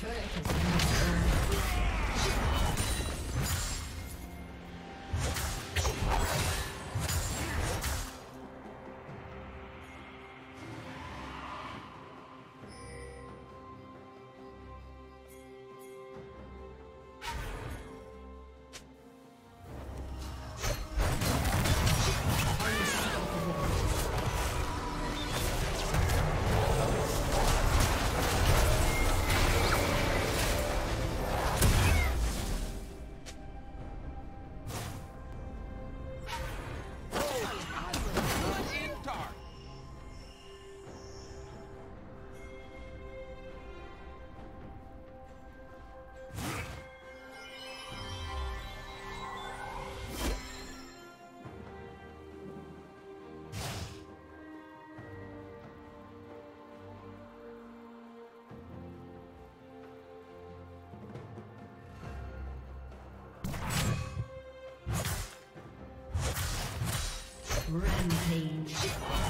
Turret has been Rampage.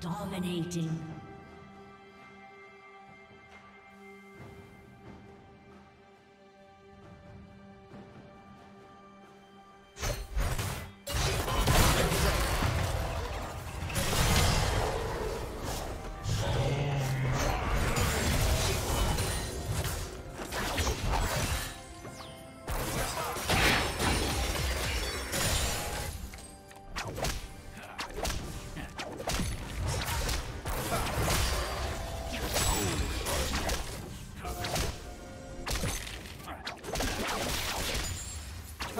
Dominating.